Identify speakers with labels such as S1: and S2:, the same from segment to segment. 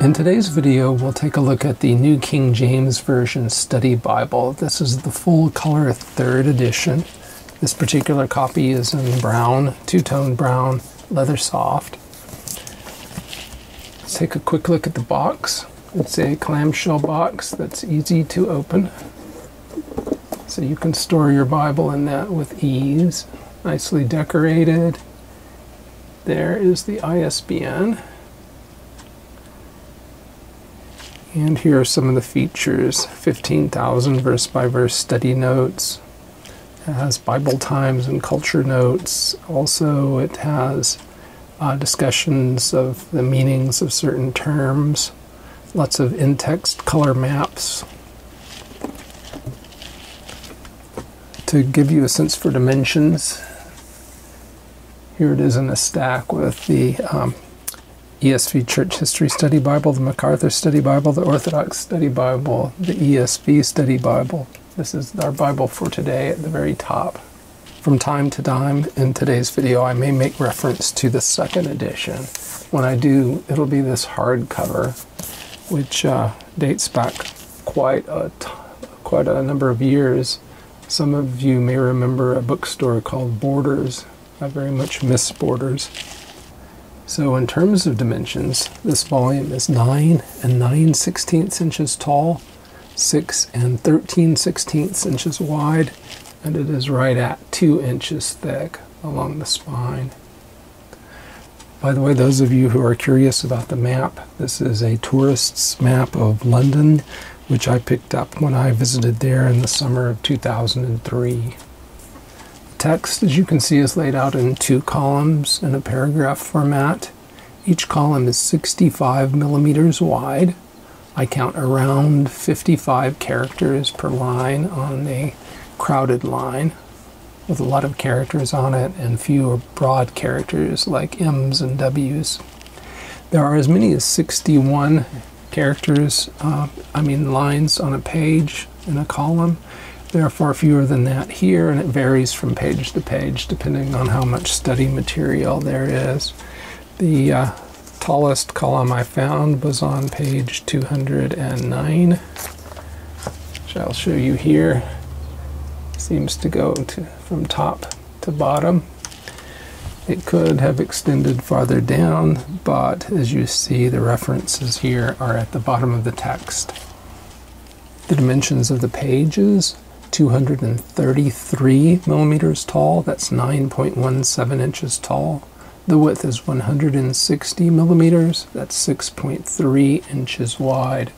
S1: In today's video, we'll take a look at the New King James Version Study Bible. This is the full color third edition. This particular copy is in brown, two-tone brown, leather soft. Let's take a quick look at the box. It's a clamshell box that's easy to open. So you can store your Bible in that with ease. Nicely decorated. There is the ISBN. And here are some of the features 15,000 verse by verse study notes. It has Bible times and culture notes. Also, it has uh, discussions of the meanings of certain terms, lots of in text color maps. To give you a sense for dimensions, here it is in a stack with the um, ESV Church History Study Bible, the MacArthur Study Bible, the Orthodox Study Bible, the ESV Study Bible. This is our Bible for today at the very top. From time to time in today's video, I may make reference to the second edition. When I do, it'll be this hardcover, which uh, dates back quite a quite a number of years. Some of you may remember a bookstore called Borders. I very much miss Borders. So in terms of dimensions, this volume is 9 and 9 sixteenths inches tall, 6 and 13 sixteenths inches wide, and it is right at 2 inches thick along the spine. By the way, those of you who are curious about the map, this is a tourist's map of London, which I picked up when I visited there in the summer of 2003 text, as you can see, is laid out in two columns in a paragraph format. Each column is 65 millimeters wide. I count around 55 characters per line on a crowded line with a lot of characters on it and fewer broad characters like M's and W's. There are as many as 61 characters, uh, I mean lines on a page in a column. There are far fewer than that here, and it varies from page to page depending on how much study material there is. The uh, tallest column I found was on page 209, which I'll show you here. Seems to go to, from top to bottom. It could have extended farther down, but as you see, the references here are at the bottom of the text. The dimensions of the pages 233 millimeters tall, that's 9.17 inches tall. The width is 160 millimeters, that's 6.3 inches wide.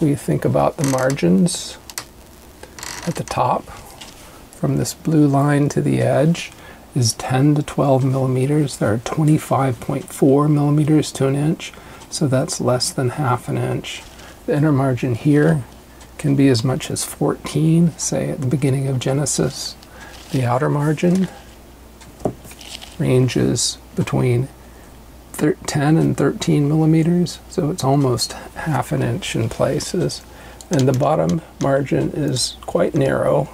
S1: We think about the margins at the top from this blue line to the edge is 10 to 12 millimeters. There are 25.4 millimeters to an inch, so that's less than half an inch. The inner margin here can be as much as 14, say at the beginning of Genesis. The outer margin ranges between 10 and 13 millimeters, so it's almost half an inch in places. And the bottom margin is quite narrow.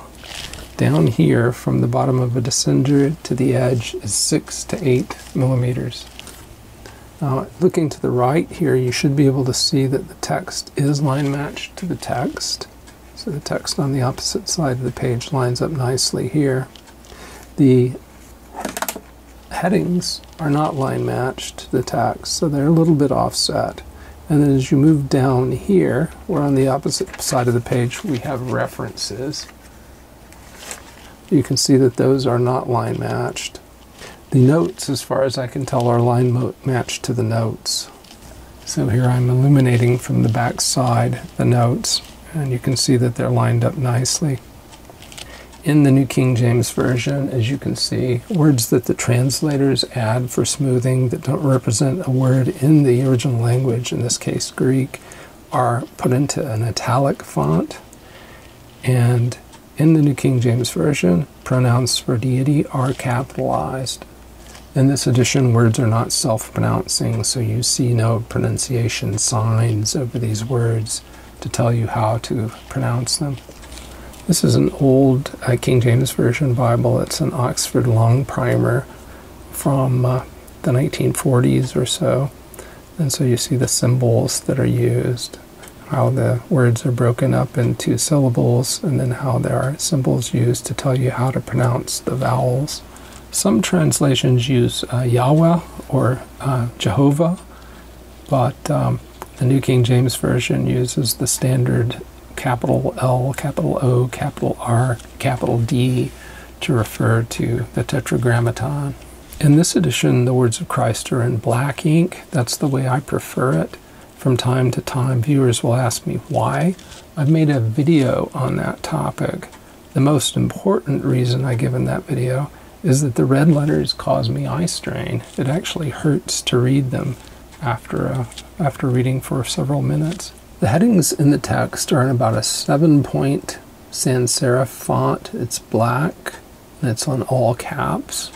S1: Down here, from the bottom of a descender to the edge, is 6 to 8 millimeters. Now, looking to the right here, you should be able to see that the text is line matched to the text. So the text on the opposite side of the page lines up nicely here. The headings are not line matched to the text, so they're a little bit offset. And then as you move down here, where on the opposite side of the page we have references, you can see that those are not line matched. The notes, as far as I can tell, are line matched to the notes. So here I'm illuminating from the back side the notes, and you can see that they're lined up nicely. In the New King James Version, as you can see, words that the translators add for smoothing that don't represent a word in the original language, in this case Greek, are put into an italic font. And in the New King James Version, pronouns for deity are capitalized. In this edition, words are not self pronouncing, so you see no pronunciation signs over these words to tell you how to pronounce them. This is an old uh, King James Version Bible. It's an Oxford Long Primer from uh, the 1940s or so. And so you see the symbols that are used, how the words are broken up into syllables, and then how there are symbols used to tell you how to pronounce the vowels. Some translations use uh, Yahweh or uh, Jehovah, but um, the New King James Version uses the standard capital L, capital O, capital R, capital D to refer to the Tetragrammaton. In this edition, the words of Christ are in black ink. That's the way I prefer it. From time to time, viewers will ask me why. I've made a video on that topic. The most important reason I give in that video is that the red letters cause me eye strain. It actually hurts to read them after, uh, after reading for several minutes. The headings in the text are in about a seven point sans serif font. It's black and it's on all caps.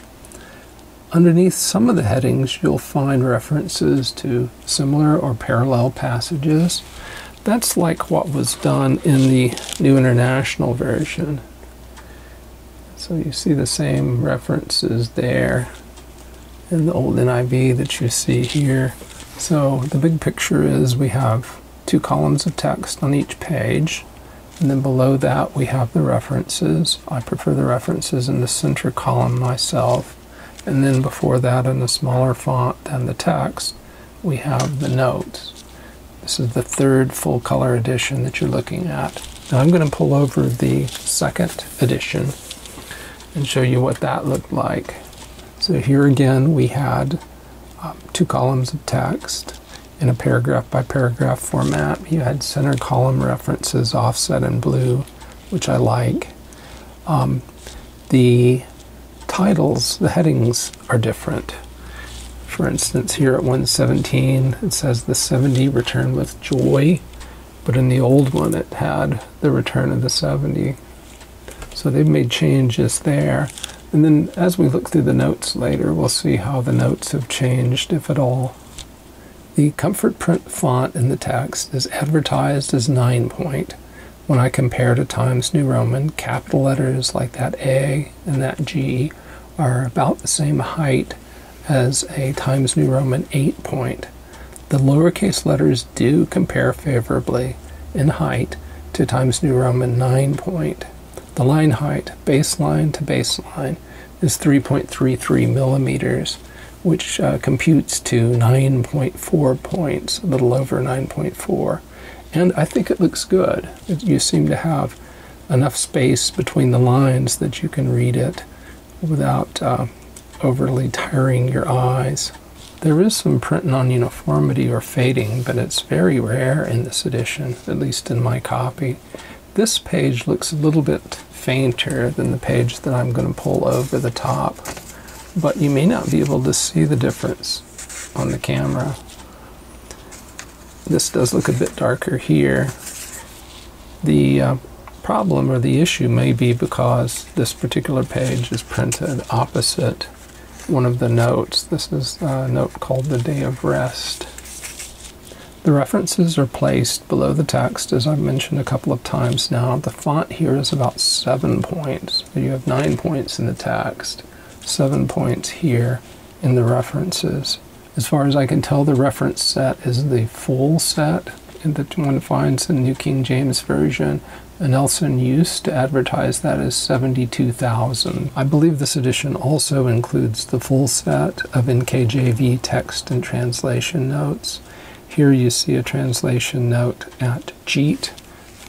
S1: Underneath some of the headings, you'll find references to similar or parallel passages. That's like what was done in the New International Version. So you see the same references there in the old NIV that you see here. So the big picture is we have two columns of text on each page. And then below that, we have the references. I prefer the references in the center column myself. And then before that, in a smaller font than the text, we have the notes. This is the third full color edition that you're looking at. Now I'm going to pull over the second edition and show you what that looked like. So here again, we had um, two columns of text in a paragraph by paragraph format. You had center column references offset in blue, which I like. Um, the titles, the headings are different. For instance, here at 117, it says the 70 return with joy, but in the old one, it had the return of the 70. So they've made changes there. And then as we look through the notes later, we'll see how the notes have changed, if at all. The comfort print font in the text is advertised as 9 point. When I compare to Times New Roman, capital letters like that A and that G are about the same height as a Times New Roman 8 point. The lowercase letters do compare favorably in height to Times New Roman 9 point. The line height, baseline to baseline, is 3.33 millimeters, which uh, computes to 9.4 points, a little over 9.4. And I think it looks good. You seem to have enough space between the lines that you can read it without uh, overly tiring your eyes. There is some print non-uniformity or fading, but it's very rare in this edition, at least in my copy. This page looks a little bit fainter than the page that I'm going to pull over the top, but you may not be able to see the difference on the camera. This does look a bit darker here. The uh, problem or the issue may be because this particular page is printed opposite one of the notes. This is a note called the Day of Rest. The references are placed below the text, as I've mentioned a couple of times now. The font here is about seven points. You have nine points in the text, seven points here in the references. As far as I can tell, the reference set is the full set that one finds in the New King James Version. Nelson used to advertise that as 72,000. I believe this edition also includes the full set of NKJV text and translation notes. Here you see a translation note at JEET,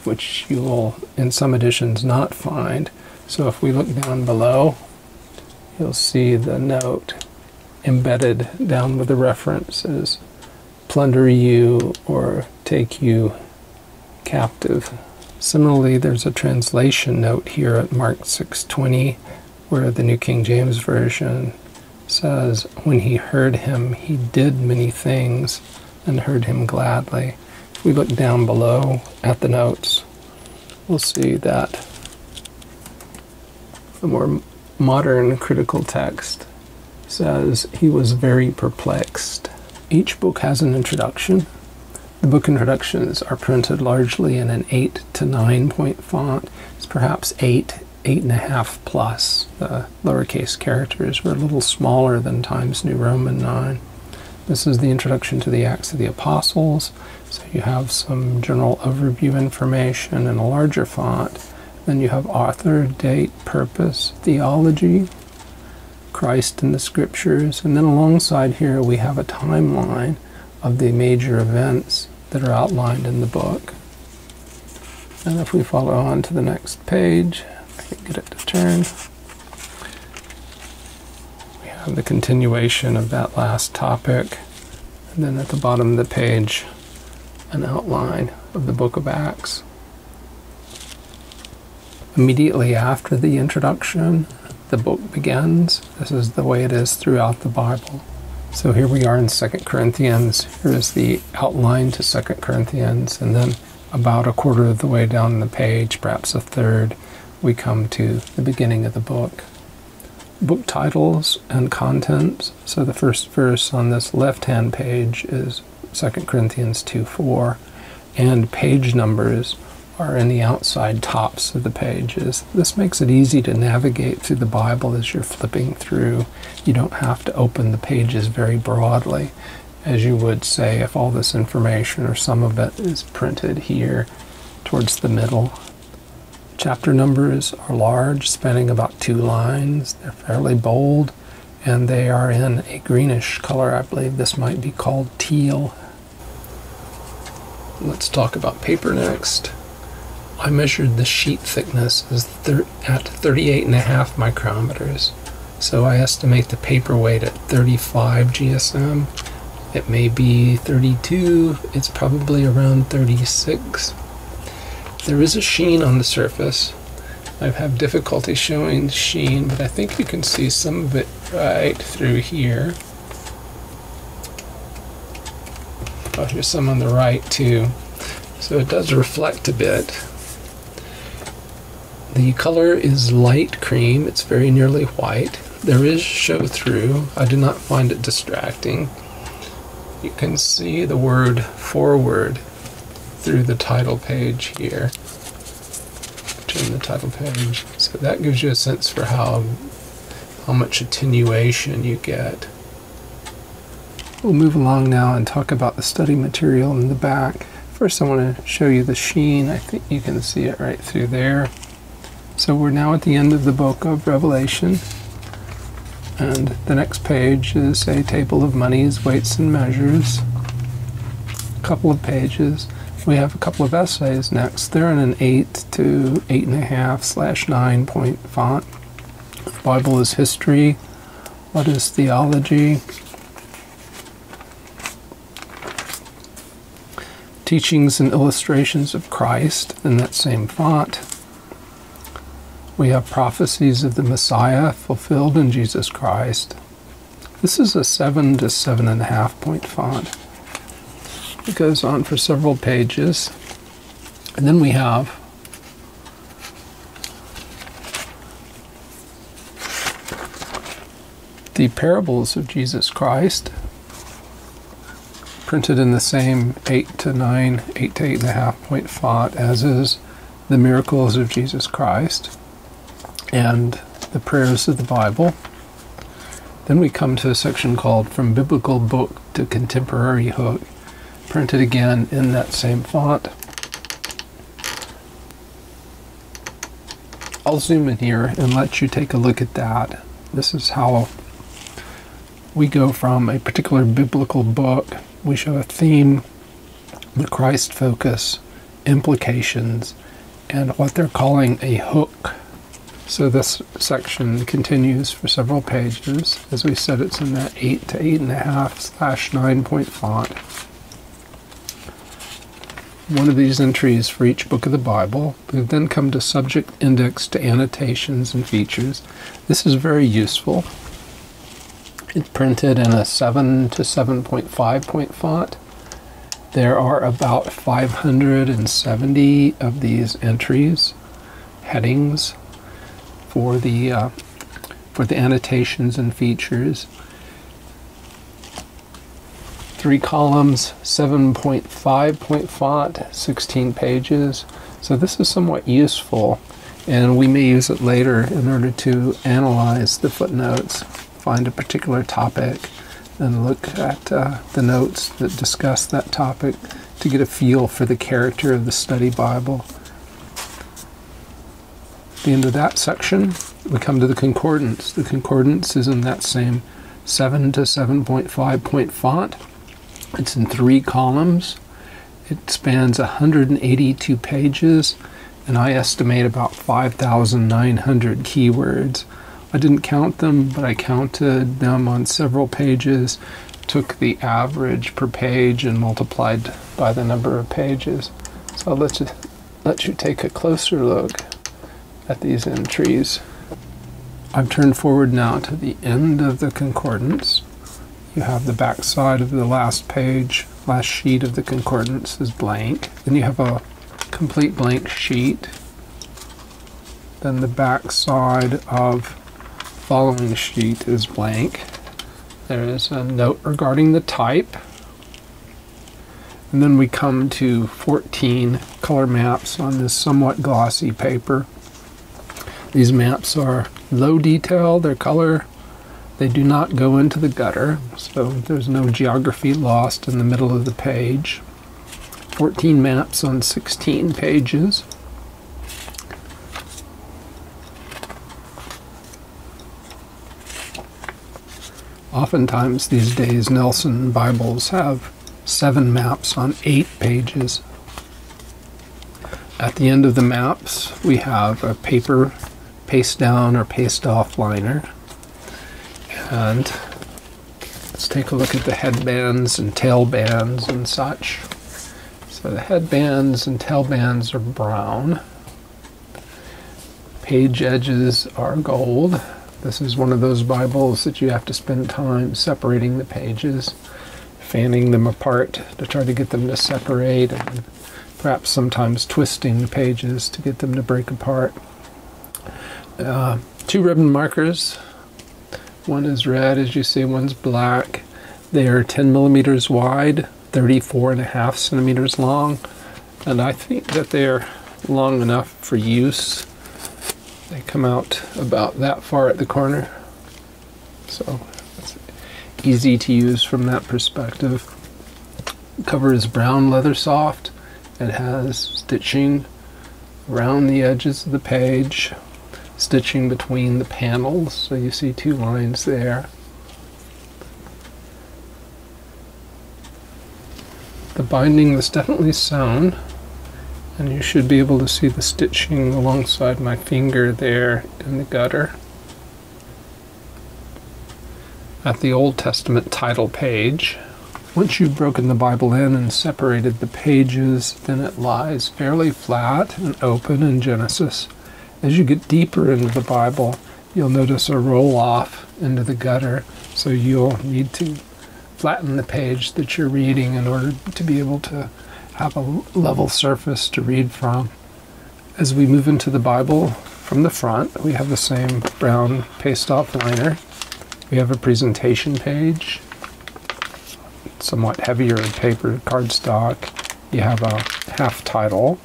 S1: which you will in some editions not find. So if we look down below, you'll see the note embedded down with the references plunder you or take you captive. Similarly, there's a translation note here at Mark 6:20 where the New King James Version says, "When he heard him, he did many things and heard him gladly." If we look down below at the notes, we'll see that the more modern critical text says he was very perplexed. Each book has an introduction the book introductions are printed largely in an 8 to 9 point font. It's perhaps 8, 8.5 plus. The lowercase characters were a little smaller than Times New Roman 9. This is the introduction to the Acts of the Apostles. So you have some general overview information in a larger font. Then you have author, date, purpose, theology, Christ in the scriptures, and then alongside here we have a timeline of the major events that are outlined in the book. And if we follow on to the next page, I can get it to turn. The continuation of that last topic, and then at the bottom of the page, an outline of the book of Acts. Immediately after the introduction, the book begins. This is the way it is throughout the Bible. So here we are in 2 Corinthians. Here is the outline to 2 Corinthians, and then about a quarter of the way down the page, perhaps a third, we come to the beginning of the book. Book titles and contents. So the first verse on this left hand page is 2 Corinthians 2:4, and page numbers are in the outside tops of the pages. This makes it easy to navigate through the Bible as you're flipping through. You don't have to open the pages very broadly, as you would say if all this information or some of it is printed here towards the middle. Chapter numbers are large, spanning about two lines. They're fairly bold, and they are in a greenish color. I believe this might be called teal. Let's talk about paper next. I measured the sheet thickness as at 38 and a half micrometers. So I estimate the paper weight at 35 GSM. It may be 32, it's probably around 36. There is a sheen on the surface. I've had difficulty showing the sheen, but I think you can see some of it right through here. Oh, here's some on the right too. So it does reflect a bit. The color is light cream, it's very nearly white. There is show through. I do not find it distracting. You can see the word forward through the title page here. Turn the title page. So that gives you a sense for how how much attenuation you get. We'll move along now and talk about the study material in the back. First I want to show you the sheen. I think you can see it right through there. So we're now at the end of the book of Revelation. And the next page is a table of monies, weights, and measures. A couple of pages. We have a couple of essays next. They're in an 8 to 8.5 slash 9 point font. The Bible is history. What is theology? Teachings and illustrations of Christ in that same font. We have prophecies of the Messiah fulfilled in Jesus Christ. This is a seven to seven and a half point font. It goes on for several pages. And then we have the parables of Jesus Christ, printed in the same 8 to 9, 8 to 8.5 point font as is the miracles of Jesus Christ and the prayers of the Bible. Then we come to a section called From Biblical Book to Contemporary Hook, printed again in that same font. I'll zoom in here and let you take a look at that. This is how we go from a particular biblical book, we show a theme, the Christ focus, implications, and what they're calling a hook so this section continues for several pages. As we said, it's in that 8 to 8.5 slash 9 point font. One of these entries for each book of the Bible. We then come to subject index to annotations and features. This is very useful. It's printed in a 7 to 7.5 point font. There are about 570 of these entries, headings, for the uh, for the annotations and features. Three columns, 7.5 point font, 16 pages. So this is somewhat useful, and we may use it later in order to analyze the footnotes, find a particular topic and look at uh, the notes that discuss that topic to get a feel for the character of the study Bible. At the end of that section, we come to the concordance. The concordance is in that same 7 to 7.5 point font. It's in three columns. It spans 182 pages, and I estimate about 5,900 keywords. I didn't count them, but I counted them on several pages, took the average per page, and multiplied by the number of pages. So I'll let you, let you take a closer look at these entries. I've turned forward now to the end of the concordance. You have the back side of the last page, last sheet of the concordance is blank. Then you have a complete blank sheet. Then the back side of following sheet is blank. There is a note regarding the type. And then we come to 14 color maps on this somewhat glossy paper. These maps are low detail, their color, they do not go into the gutter, so there's no geography lost in the middle of the page. 14 maps on 16 pages. Oftentimes these days, Nelson Bibles have seven maps on eight pages. At the end of the maps, we have a paper paste down or paste off liner. And let's take a look at the headbands and tail bands and such. So the headbands and tail bands are brown. Page edges are gold. This is one of those Bibles that you have to spend time separating the pages, fanning them apart to try to get them to separate, and perhaps sometimes twisting the pages to get them to break apart. Uh, two ribbon markers. One is red, as you see, one's black. They are 10 millimeters wide, 34 and a half centimeters long, and I think that they're long enough for use. They come out about that far at the corner, so it's easy to use from that perspective. The cover is brown leather soft. It has stitching around the edges of the page stitching between the panels. So you see two lines there. The binding is definitely sewn and you should be able to see the stitching alongside my finger there in the gutter. At the Old Testament title page, once you've broken the Bible in and separated the pages, then it lies fairly flat and open in Genesis. As you get deeper into the Bible, you'll notice a roll off into the gutter. So you'll need to flatten the page that you're reading in order to be able to have a level surface to read from. As we move into the Bible from the front, we have the same brown paste off liner. We have a presentation page, somewhat heavier paper cardstock. You have a half title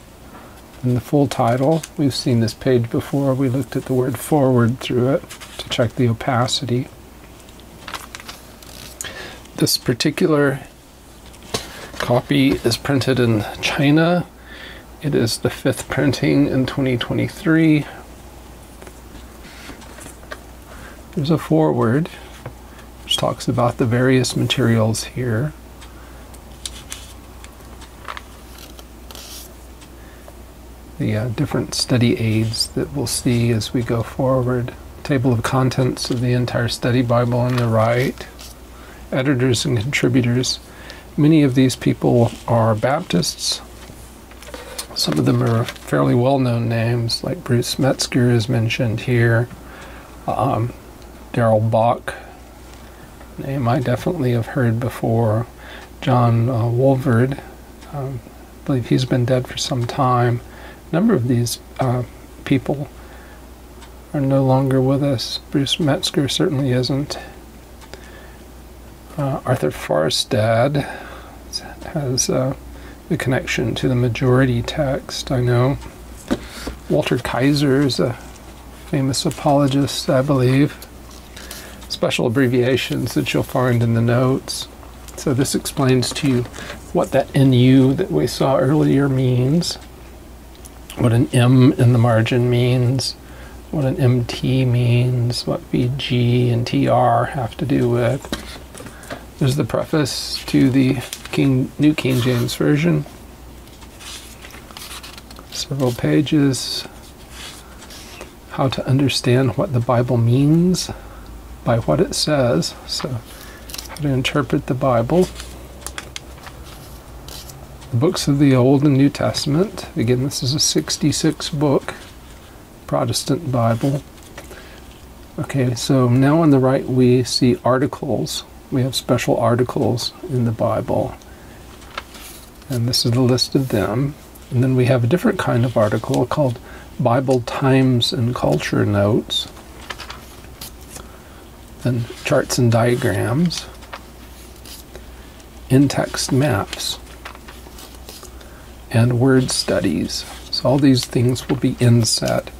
S1: in the full title. We've seen this page before. We looked at the word forward through it to check the opacity. This particular copy is printed in China. It is the fifth printing in 2023. There's a foreword which talks about the various materials here. The uh, different study aids that we'll see as we go forward. Table of contents of the entire study Bible on the right. Editors and contributors. Many of these people are Baptists. Some of them are fairly well known names, like Bruce Metzger is mentioned here. Um, Darrell Bock, name I definitely have heard before. John uh, Walvoord, um, I believe he's been dead for some time number of these uh, people are no longer with us. Bruce Metzger certainly isn't. Uh, Arthur Farstad has uh, a connection to the majority text, I know. Walter Kaiser is a famous apologist, I believe. special abbreviations that you'll find in the notes. So this explains to you what that NU that we saw earlier means, what an M in the margin means, what an MT means, what VG and TR have to do with. There's the preface to the King, New King James Version. Several pages. How to understand what the Bible means by what it says. So, how to interpret the Bible. Books of the Old and New Testament. Again, this is a 66 book Protestant Bible. Okay, so now on the right we see articles. We have special articles in the Bible. And this is the list of them. And then we have a different kind of article called Bible Times and Culture Notes and charts and diagrams, in text maps, and word studies. So all these things will be inset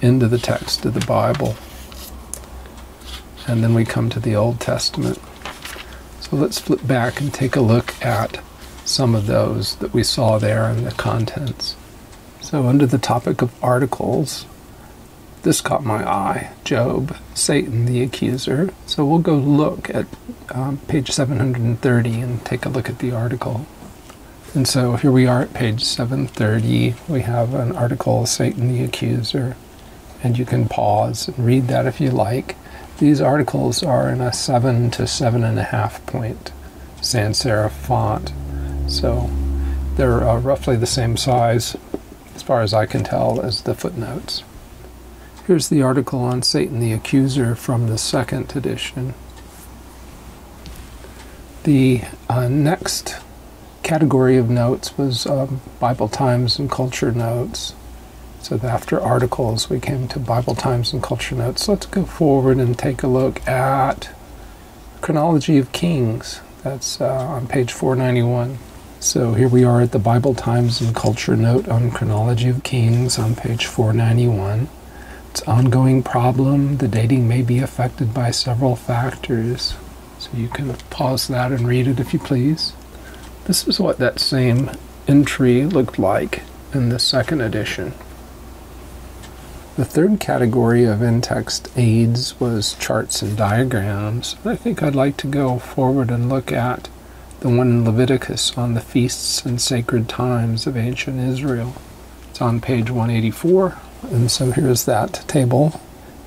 S1: into the text of the Bible. And then we come to the Old Testament. So let's flip back and take a look at some of those that we saw there in the contents. So, under the topic of articles, this caught my eye Job, Satan the accuser. So we'll go look at um, page 730 and take a look at the article. And so here we are at page 730. We have an article, Satan the accuser. And you can pause and read that if you like. These articles are in a 7 to 7.5 point sans serif font. So they're uh, roughly the same size, as far as I can tell, as the footnotes. Here's the article on Satan the Accuser from the second edition. The uh, next category of notes was um, Bible Times and Culture Notes. So after articles, we came to Bible Times and Culture Notes. Let's go forward and take a look at Chronology of Kings. That's uh, on page 491. So here we are at the Bible Times and Culture Note on Chronology of Kings on page 491. It's ongoing problem. The dating may be affected by several factors. So you can pause that and read it if you please. This is what that same entry looked like in the second edition. The third category of in-text aids was charts and diagrams. I think I'd like to go forward and look at the one in Leviticus on the feasts and sacred times of ancient Israel. It's on page 184. And so here's that table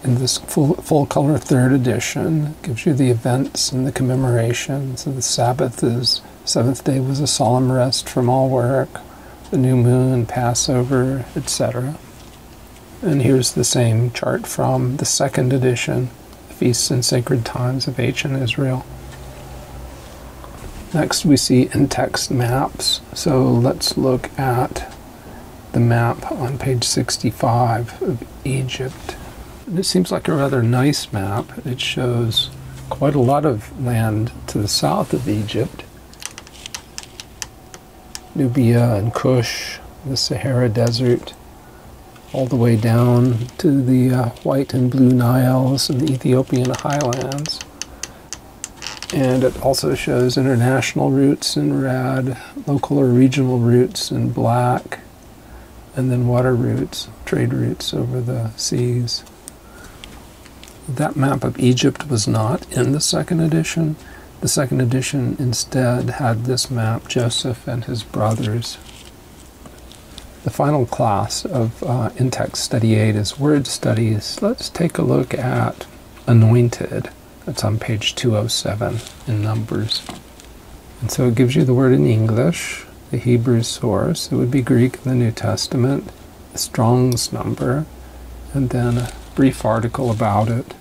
S1: in this full, full color third edition. It gives you the events and the commemorations. So the Sabbath is, seventh day was a solemn rest from all work, the new moon, Passover, etc. And here's the same chart from the second edition, Feasts and Sacred Times of Ancient Israel. Next we see in-text maps. So let's look at the map on page 65 of Egypt. This seems like a rather nice map. It shows quite a lot of land to the south of Egypt. Nubia and Kush, the Sahara Desert, all the way down to the uh, White and Blue Niles and the Ethiopian highlands. And it also shows international routes in red, local or regional routes in black, and then water routes, trade routes over the seas. That map of Egypt was not in the second edition. The second edition instead had this map, Joseph and his brothers. The final class of uh, in-text study aid is word studies. Let's take a look at anointed. That's on page 207 in Numbers. And so it gives you the word in English, the Hebrew source. It would be Greek in the New Testament, Strong's number, and then a brief article about it.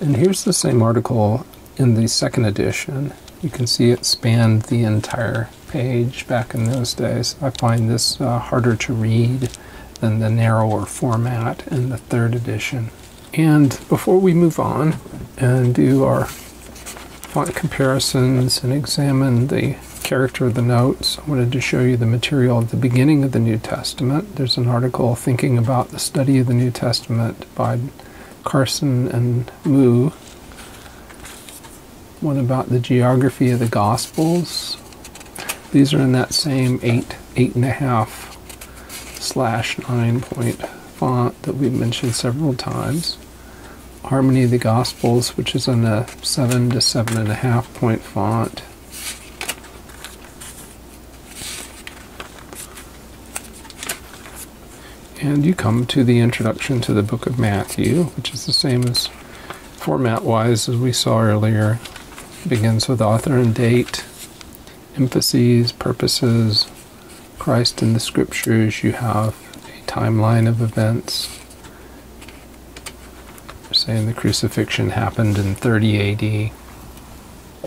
S1: And here's the same article in the second edition. You can see it spanned the entire page back in those days. I find this uh, harder to read than the narrower format in the third edition. And before we move on and do our font comparisons and examine the character of the notes, I wanted to show you the material at the beginning of the New Testament. There's an article thinking about the study of the New Testament by Carson and Moo. One about the geography of the Gospels. These are in that same eight, eight and a half slash nine point font that we've mentioned several times. Harmony of the Gospels, which is in a seven to seven and a half point font. And you come to the introduction to the book of Matthew, which is the same as format wise as we saw earlier. Begins with author and date, emphases, purposes, Christ in the scriptures. You have a timeline of events. Saying the crucifixion happened in 30 AD.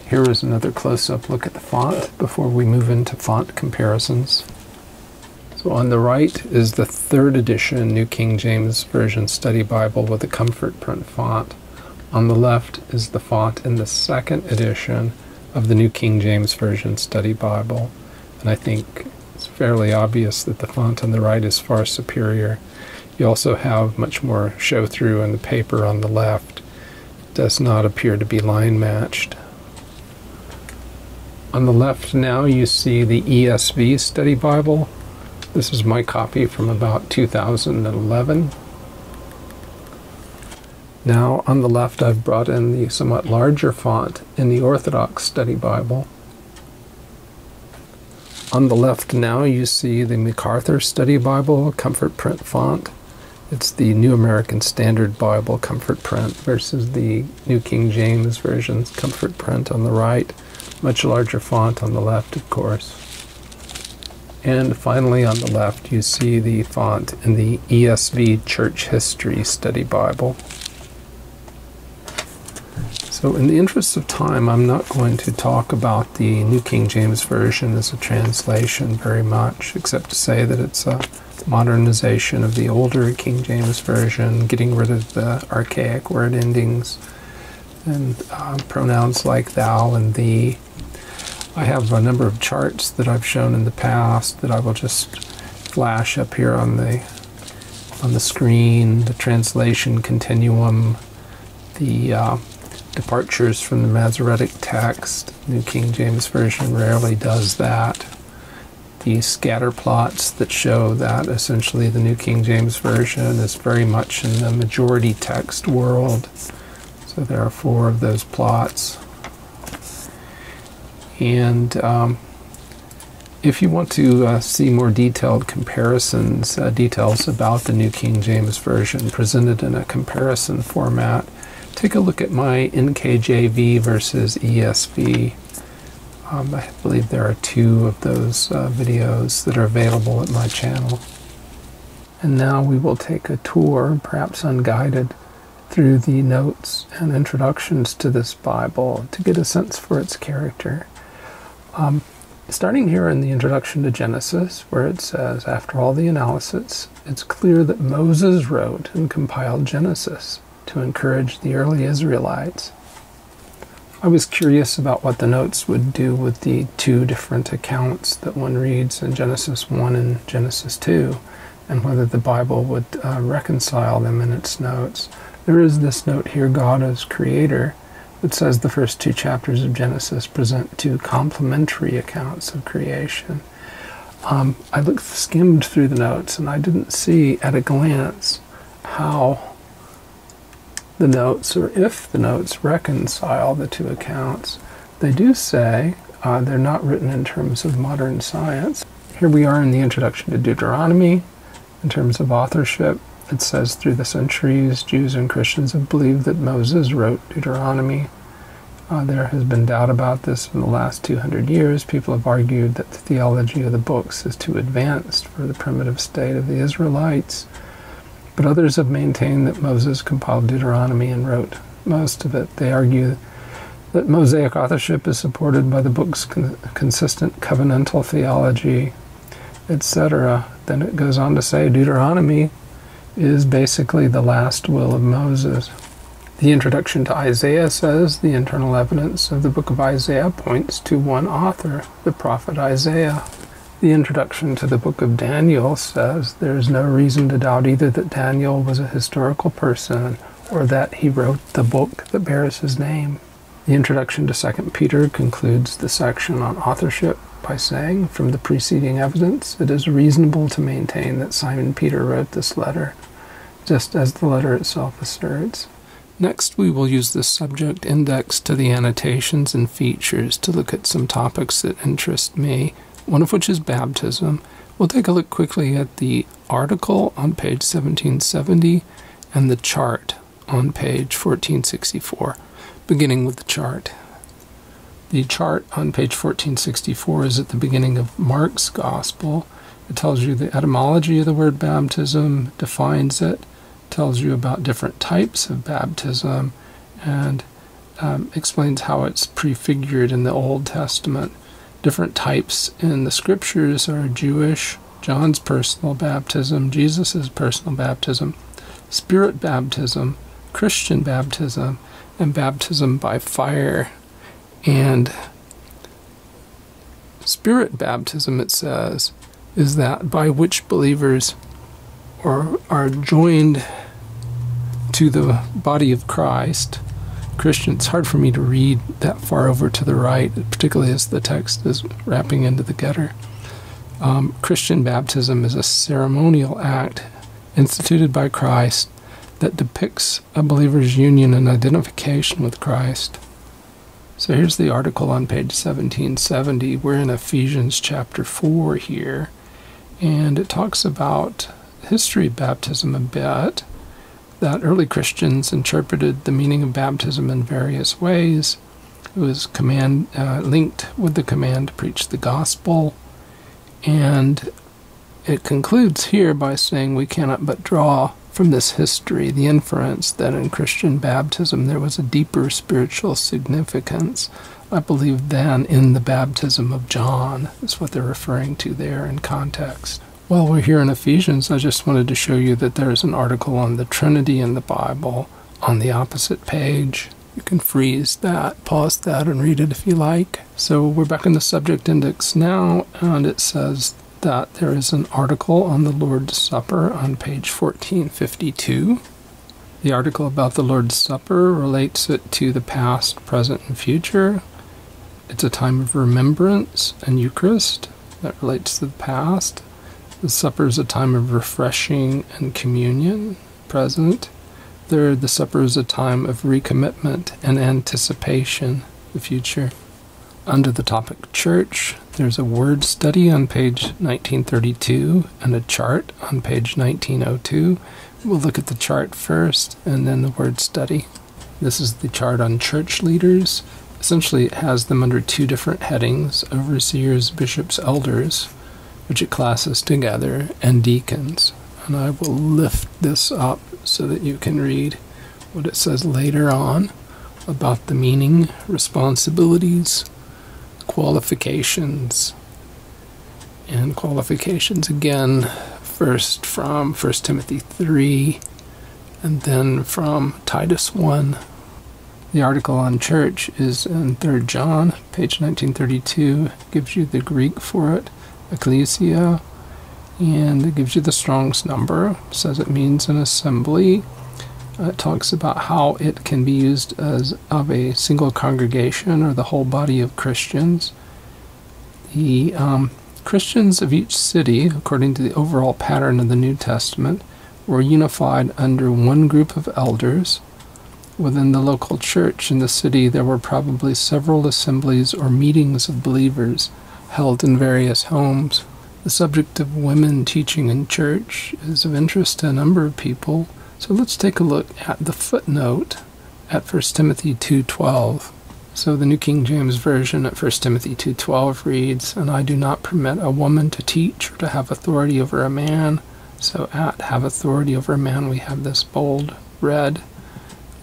S1: Here is another close up look at the font before we move into font comparisons. So on the right is the third edition New King James Version Study Bible with a comfort print font. On the left is the font in the second edition of the New King James Version Study Bible. And I think it's fairly obvious that the font on the right is far superior. You also have much more show through in the paper on the left. It does not appear to be line matched. On the left now you see the ESV Study Bible this is my copy from about 2011. Now, on the left, I've brought in the somewhat larger font in the Orthodox Study Bible. On the left now, you see the MacArthur Study Bible Comfort Print font. It's the New American Standard Bible Comfort Print versus the New King James Version's Comfort Print on the right. Much larger font on the left, of course. And finally, on the left, you see the font in the ESV Church History Study Bible. So, in the interest of time, I'm not going to talk about the New King James Version as a translation very much, except to say that it's a modernization of the older King James Version, getting rid of the archaic word endings and uh, pronouns like thou and thee I have a number of charts that I've shown in the past that I will just flash up here on the on the screen. The translation continuum, the uh, departures from the Masoretic text. New King James Version rarely does that. The scatter plots that show that essentially the New King James Version is very much in the majority text world. So there are four of those plots. And um, if you want to uh, see more detailed comparisons, uh, details about the New King James Version presented in a comparison format, take a look at my NKJV versus ESV. Um, I believe there are two of those uh, videos that are available at my channel. And now we will take a tour, perhaps unguided, through the notes and introductions to this Bible to get a sense for its character. Um, starting here in the introduction to Genesis, where it says, after all the analysis, it's clear that Moses wrote and compiled Genesis to encourage the early Israelites. I was curious about what the notes would do with the two different accounts that one reads in Genesis 1 and Genesis 2, and whether the Bible would uh, reconcile them in its notes. There is this note here God as creator, that says the first two chapters of Genesis present two complementary accounts of creation. Um, I looked, skimmed through the notes, and I didn't see at a glance how the notes, or if the notes, reconcile the two accounts. They do say uh, they're not written in terms of modern science. Here we are in the introduction to Deuteronomy. In terms of authorship, it says through the centuries, Jews and Christians have believed that Moses wrote Deuteronomy. Uh, there has been doubt about this in the last 200 years. People have argued that the theology of the books is too advanced for the primitive state of the Israelites. But others have maintained that Moses compiled Deuteronomy and wrote most of it. They argue that Mosaic authorship is supported by the book's con- consistent covenantal theology, etc. Then it goes on to say Deuteronomy is basically the last will of Moses. The introduction to Isaiah says the internal evidence of the book of Isaiah points to one author, the prophet Isaiah. The introduction to the book of Daniel says there is no reason to doubt either that Daniel was a historical person or that he wrote the book that bears his name. The introduction to 2 Peter concludes the section on authorship by saying, From the preceding evidence, it is reasonable to maintain that Simon Peter wrote this letter, just as the letter itself asserts. Next, we will use the subject index to the annotations and features to look at some topics that interest me, one of which is baptism. We'll take a look quickly at the article on page 1770 and the chart on page 1464, beginning with the chart. The chart on page 1464 is at the beginning of Mark's Gospel. It tells you the etymology of the word baptism, defines it, tells you about different types of baptism, and um, explains how it's prefigured in the Old Testament. Different types in the scriptures are Jewish, John's personal baptism, Jesus' personal baptism, spirit baptism, Christian baptism, and baptism by fire. And spirit baptism, it says, is that by which believers are, are joined to the body of Christ. Christian, it's hard for me to read that far over to the right, particularly as the text is wrapping into the gutter. Um, Christian baptism is a ceremonial act instituted by Christ that depicts a believer's union and identification with Christ. So here's the article on page 1770. We're in Ephesians chapter 4 here, and it talks about history of baptism a bit that early Christians interpreted the meaning of baptism in various ways. It was command uh, linked with the command to preach the gospel, and it concludes here by saying we cannot but draw from this history the inference that in Christian baptism there was a deeper spiritual significance, I believe, than in the baptism of John, is what they're referring to there in context. While we're here in Ephesians, I just wanted to show you that there's an article on the Trinity in the Bible on the opposite page. You can freeze that, pause that, and read it if you like. So we're back in the subject index now, and it says that there is an article on the Lord's Supper on page 1452. The article about the Lord's Supper relates it to the past, present, and future. It's a time of remembrance and Eucharist that relates to the past. The supper is a time of refreshing and communion, present. Third, the supper is a time of recommitment and anticipation, the future. Under the topic church, there's a word study on page 1932 and a chart on page 1902. We'll look at the chart first and then the word study. This is the chart on church leaders. Essentially, it has them under two different headings overseers, bishops, elders which it classes together, and deacons. And I will lift this up so that you can read what it says later on about the meaning, responsibilities, qualifications, and qualifications again, first from 1 Timothy 3, and then from Titus 1. The article on church is in 3 John, page 1932, gives you the Greek for it ecclesia, and it gives you the Strong's number. Says it means an assembly. Uh, it talks about how it can be used as of a single congregation or the whole body of Christians. The um, Christians of each city, according to the overall pattern of the New Testament, were unified under one group of elders. Within the local church in the city, there were probably several assemblies or meetings of believers held in various homes. The subject of women teaching in church is of interest to a number of people. So let's take a look at the footnote at 1 Timothy 2:12. So the New King James Version at 1 Timothy 2:12 reads, "And I do not permit a woman to teach or to have authority over a man." So at have authority over a man, we have this bold red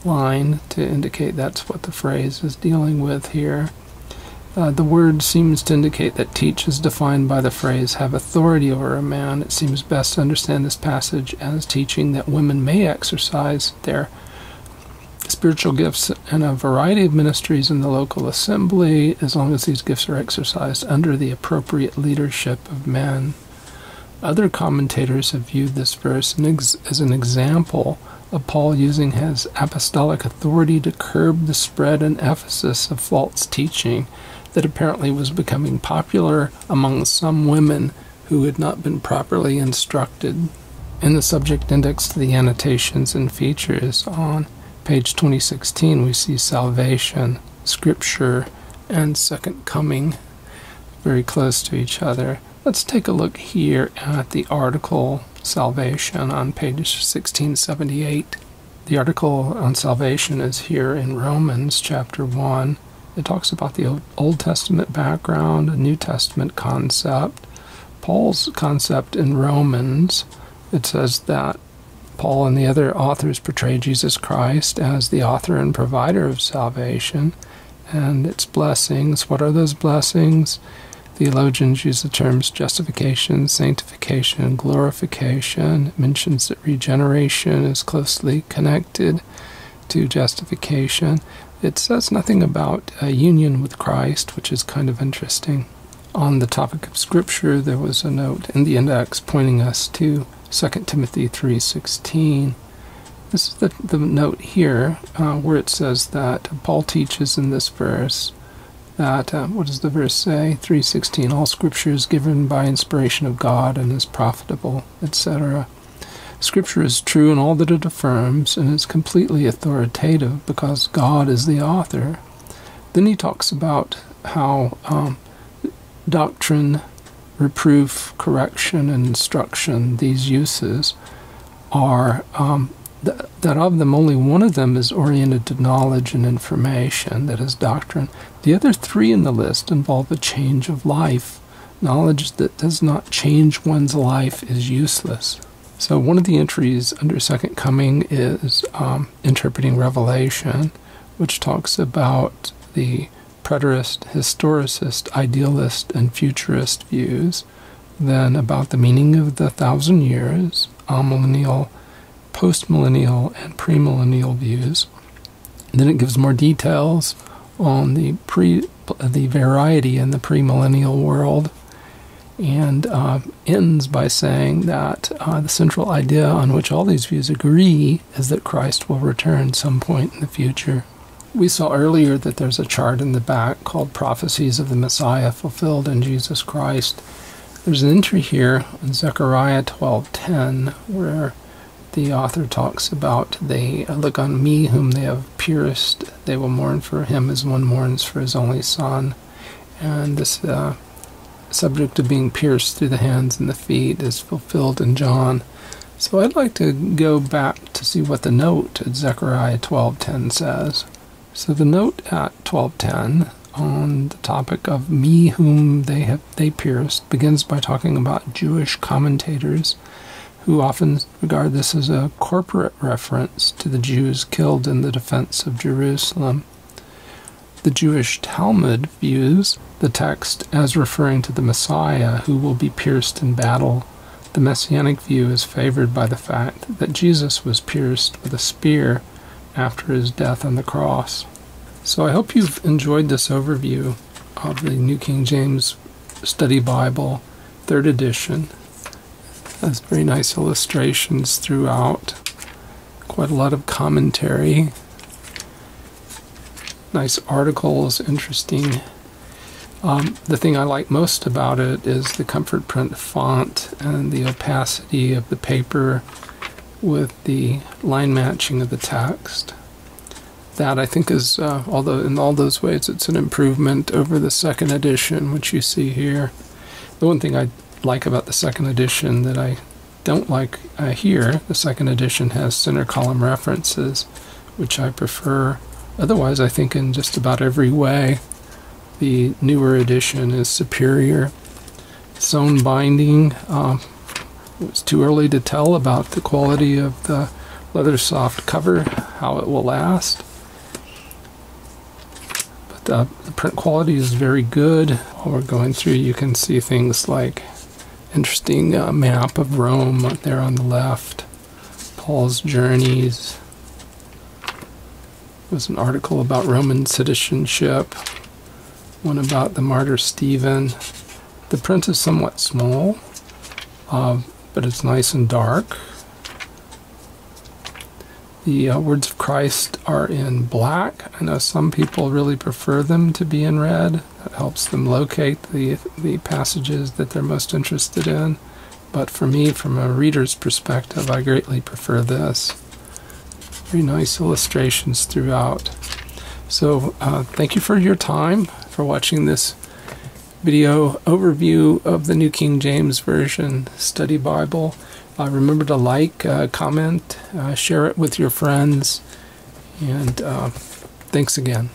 S1: line to indicate that's what the phrase is dealing with here. Uh, the word seems to indicate that teach is defined by the phrase have authority over a man. It seems best to understand this passage as teaching that women may exercise their spiritual gifts in a variety of ministries in the local assembly as long as these gifts are exercised under the appropriate leadership of men. Other commentators have viewed this verse as an example of Paul using his apostolic authority to curb the spread in Ephesus of false teaching that apparently was becoming popular among some women who had not been properly instructed. In the subject index to the annotations and features on page 2016, we see salvation, scripture, and second coming very close to each other. Let's take a look here at the article Salvation on page 1678. The article on salvation is here in Romans chapter 1. It talks about the Old Testament background, a New Testament concept. Paul's concept in Romans, it says that Paul and the other authors portray Jesus Christ as the author and provider of salvation and its blessings. What are those blessings? Theologians use the terms justification, sanctification, glorification. It mentions that regeneration is closely connected to justification. It says nothing about a union with Christ, which is kind of interesting. On the topic of Scripture, there was a note in the index pointing us to 2 Timothy 3.16. This is the, the note here uh, where it says that Paul teaches in this verse that uh, what does the verse say 316 all scripture is given by inspiration of god and is profitable etc scripture is true in all that it affirms and is completely authoritative because god is the author then he talks about how um, doctrine reproof correction and instruction these uses are um, that of them only one of them is oriented to knowledge and information, that is doctrine. The other three in the list involve a change of life. Knowledge that does not change one's life is useless. So, one of the entries under Second Coming is um, interpreting Revelation, which talks about the preterist, historicist, idealist, and futurist views, then about the meaning of the thousand years, amillennial postmillennial and premillennial views. Then it gives more details on the pre the variety in the premillennial world, and uh, ends by saying that uh, the central idea on which all these views agree is that Christ will return some point in the future. We saw earlier that there's a chart in the back called Prophecies of the Messiah Fulfilled in Jesus Christ. There's an entry here in Zechariah 12:10 where the author talks about they look on me whom they have pierced they will mourn for him as one mourns for his only son and this uh, subject of being pierced through the hands and the feet is fulfilled in john so i'd like to go back to see what the note at zechariah 12.10 says so the note at 12.10 on the topic of me whom they have they pierced begins by talking about jewish commentators who often regard this as a corporate reference to the Jews killed in the defense of Jerusalem. The Jewish Talmud views the text as referring to the Messiah who will be pierced in battle. The Messianic view is favored by the fact that Jesus was pierced with a spear after his death on the cross. So I hope you've enjoyed this overview of the New King James Study Bible, third edition. Has very nice illustrations throughout. Quite a lot of commentary. Nice articles, interesting. Um, the thing I like most about it is the comfort print font and the opacity of the paper with the line matching of the text. That I think is, uh, although in all those ways, it's an improvement over the second edition, which you see here. The one thing I like about the second edition that I don't like uh, here. The second edition has center column references, which I prefer. Otherwise, I think in just about every way, the newer edition is superior. Sewn binding. Um, it's too early to tell about the quality of the leather soft cover, how it will last. But the, the print quality is very good. While we're going through, you can see things like interesting uh, map of Rome there on the left. Paul's journeys. Was an article about Roman citizenship. One about the martyr Stephen. The print is somewhat small, uh, but it's nice and dark. The uh, words of Christ are in black. I know some people really prefer them to be in red. That helps them locate the the passages that they're most interested in. But for me, from a reader's perspective, I greatly prefer this. Very nice illustrations throughout. So, uh, thank you for your time for watching this video overview of the New King James Version Study Bible. Uh, remember to like, uh, comment, uh, share it with your friends, and uh, thanks again.